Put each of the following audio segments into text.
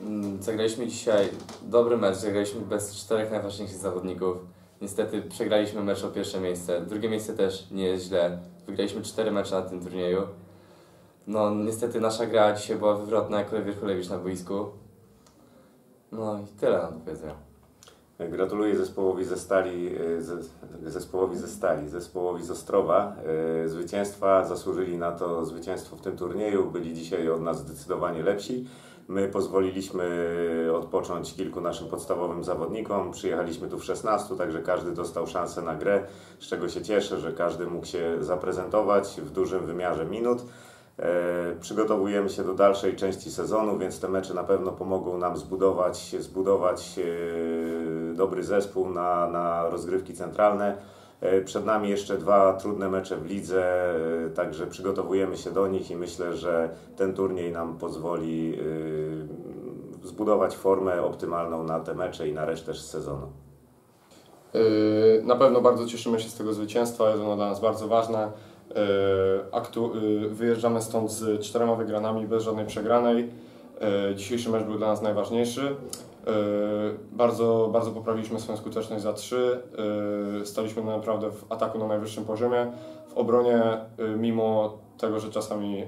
Mm, Zagraliśmy dzisiaj dobry mecz, zagraliśmy bez czterech najważniejszych zawodników. Niestety przegraliśmy mecz o pierwsze miejsce. Drugie miejsce też nie jest źle. Wygraliśmy cztery mecze na tym turnieju. No niestety nasza gra dzisiaj była wywrotna jak Oliwier Kulewicz na boisku. No i tyle mam do powiedzenia. Gratuluję zespołowi ze Stali, ze, zespołowi ze Stali, zespołowi z Ostrowa. E, Zwycięstwa zasłużyli na to zwycięstwo w tym turnieju. Byli dzisiaj od nas zdecydowanie lepsi. My pozwoliliśmy odpocząć kilku naszym podstawowym zawodnikom. Przyjechaliśmy tu w 16, także każdy dostał szansę na grę, z czego się cieszę, że każdy mógł się zaprezentować w dużym wymiarze minut. E, Przygotowujemy się do dalszej części sezonu, więc te mecze na pewno pomogą nam zbudować, zbudować e, dobry zespół na, na rozgrywki centralne. E, Przed nami jeszcze dwa trudne mecze w lidze, e, także przygotowujemy się do nich i myślę, że ten turniej nam pozwoli e, zbudować formę optymalną na te mecze i na resztę sezonu. Na pewno bardzo cieszymy się z tego zwycięstwa, jest ono dla nas bardzo ważne. Aktu, wyjeżdżamy stąd z czterema wygranami, bez żadnej przegranej. Yy, Dzisiejszy mecz był dla nas najważniejszy. Yy, Bardzo, bardzo poprawiliśmy swoją skuteczność za trzy. Yy, Staliśmy naprawdę w ataku na najwyższym poziomie. W obronie, mimo tego, że czasami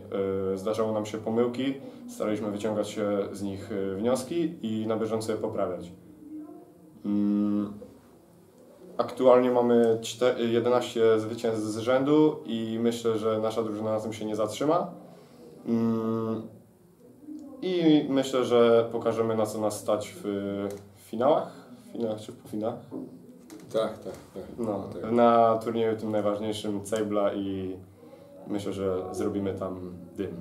zdarzały nam się pomyłki, staraliśmy wyciągać z nich wnioski i na bieżąco je poprawiać. Mm. Aktualnie mamy czte- 11 zwycięstw z rzędu i myślę, że nasza drużyna na tym się nie zatrzyma. I myślę, że pokażemy na co nas stać w finałach, w finałach czy w półfinałach. Tak, tak, tak. No, tak. na turnieju tym najważniejszym Cejbla i myślę, że zrobimy tam dym.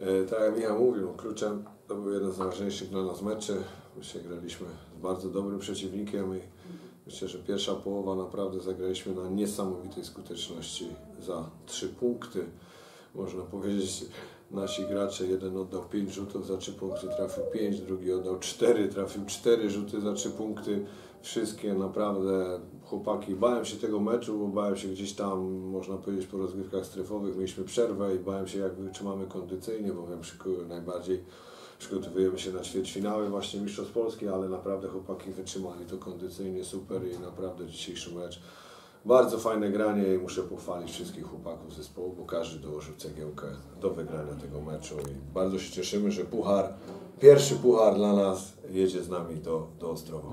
E, tak jak Michał mówił, kluczem to był jeden z ważniejszych dla nas meczy. Myślę, graliśmy z bardzo dobrym przeciwnikiem i myślę, że pierwsza połowa naprawdę zagraliśmy na niesamowitej skuteczności za trzy punkty. Można powiedzieć, nasi gracze, jeden oddał 5 rzutów za 3 punkty, trafił 5, drugi oddał 4, trafił 4 rzuty za 3 punkty. Wszystkie naprawdę chłopaki, bałem się tego meczu, bo bałem się gdzieś tam, można powiedzieć, po rozgrywkach strefowych mieliśmy przerwę i bałem się jak wytrzymamy kondycyjnie, bo wiem, najbardziej przygotowujemy się na ćwierćfinały właśnie Mistrzostw Polski, ale naprawdę chłopaki wytrzymali to kondycyjnie super i naprawdę dzisiejszy mecz bardzo fajne granie i muszę pochwalić wszystkich chłopaków zespołu, bo każdy dołożył cegiełkę do wygrania tego meczu i bardzo się cieszymy, że puchar, pierwszy puchar dla nas jedzie z nami do, do Ostrowa.